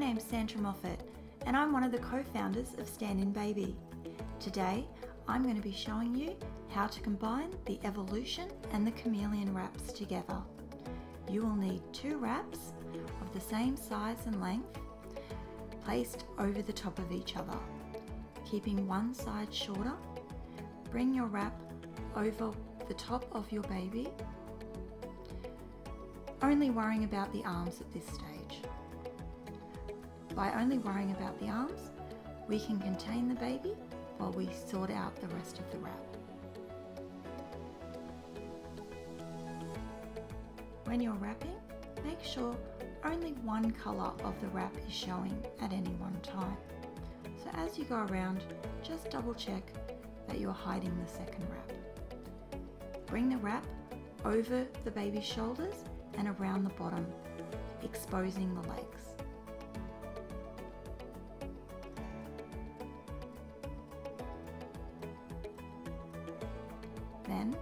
name's Sandra Moffat and I'm one of the co-founders of Stand In Baby. Today, I'm going to be showing you how to combine the Evolution and the Chameleon wraps together. You will need two wraps of the same size and length placed over the top of each other. Keeping one side shorter, bring your wrap over the top of your baby, only worrying about the arms at this stage. By only worrying about the arms, we can contain the baby while we sort out the rest of the wrap. When you're wrapping, make sure only one colour of the wrap is showing at any one time. So as you go around, just double check that you're hiding the second wrap. Bring the wrap over the baby's shoulders and around the bottom, exposing the legs. Then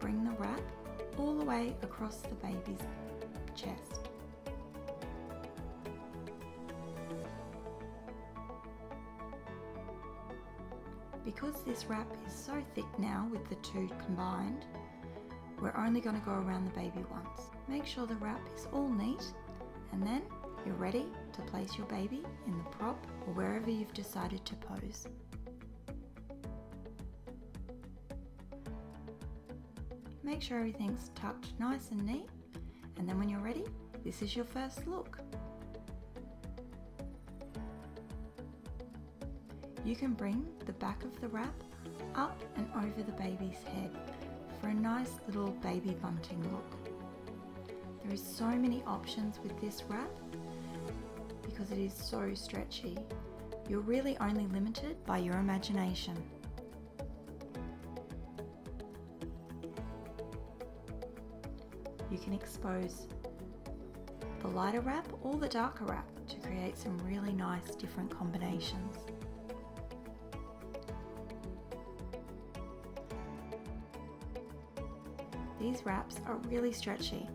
bring the wrap all the way across the baby's chest. Because this wrap is so thick now with the two combined, we're only going to go around the baby once. Make sure the wrap is all neat and then you're ready to place your baby in the prop or wherever you've decided to pose. Make sure everything's tucked nice and neat and then when you're ready, this is your first look. You can bring the back of the wrap up and over the baby's head for a nice little baby bunting look. There is so many options with this wrap because it is so stretchy. You're really only limited by your imagination. You can expose the lighter wrap or the darker wrap to create some really nice different combinations. These wraps are really stretchy.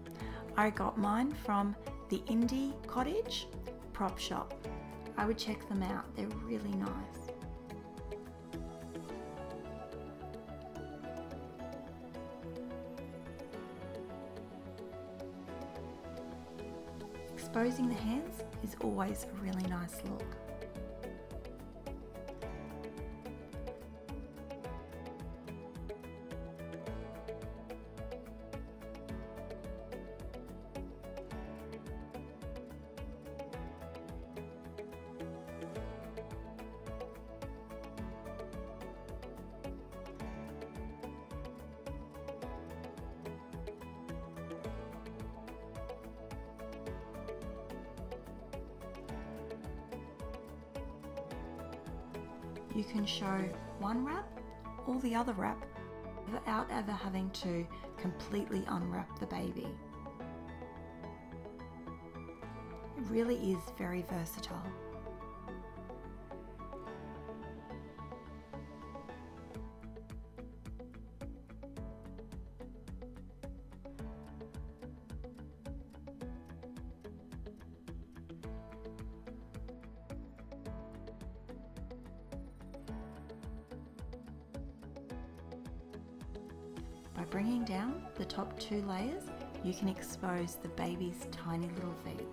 I got mine from the Indy Cottage prop shop. I would check them out, they're really nice. Exposing the hands is always a really nice look. You can show one wrap or the other wrap without ever having to completely unwrap the baby. It really is very versatile. By bringing down the top two layers, you can expose the baby's tiny little feet.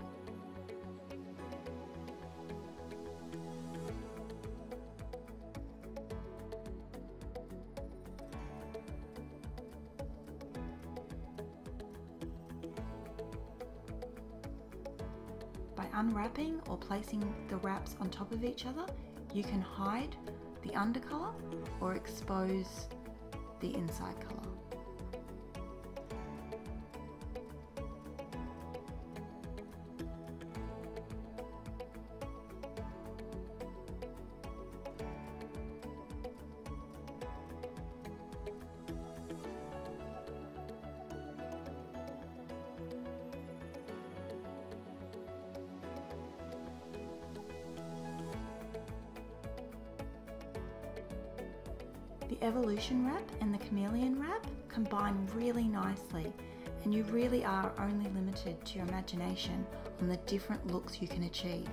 By unwrapping or placing the wraps on top of each other, you can hide the undercolor or expose the inside color. The evolution wrap and the chameleon wrap combine really nicely and you really are only limited to your imagination on the different looks you can achieve.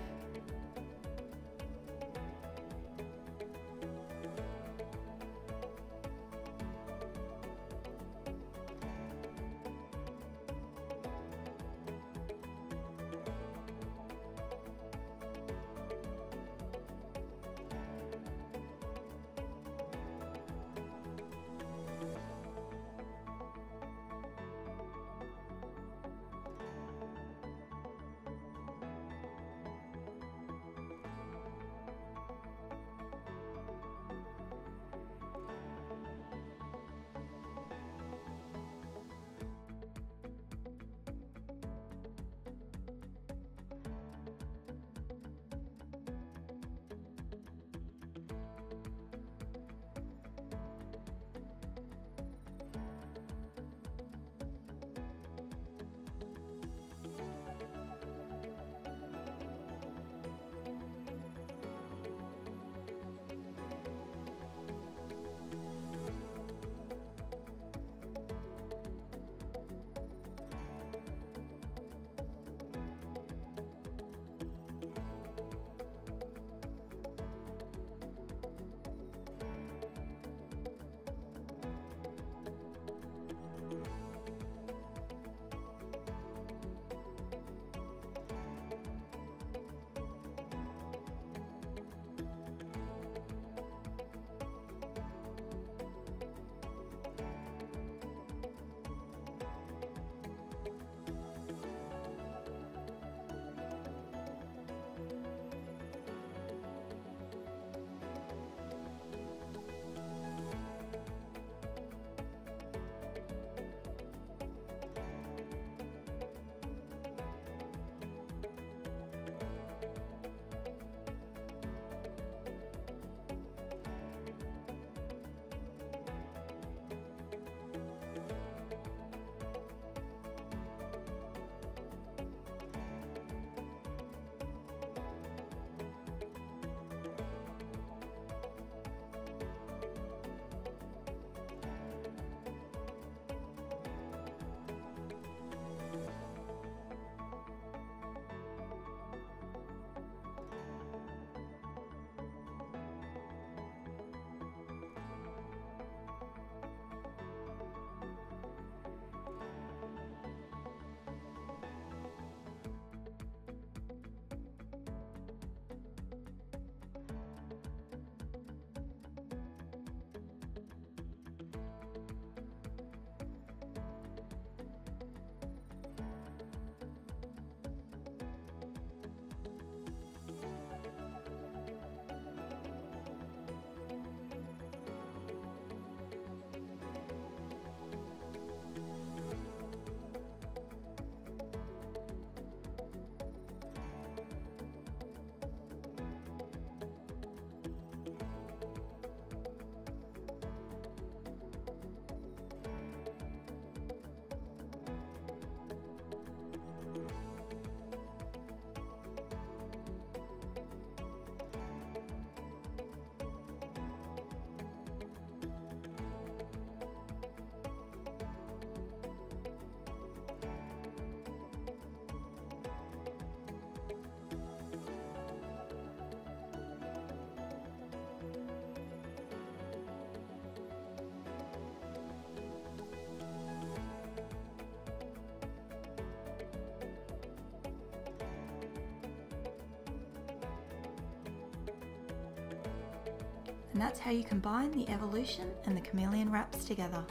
That's how you combine the evolution and the chameleon wraps together.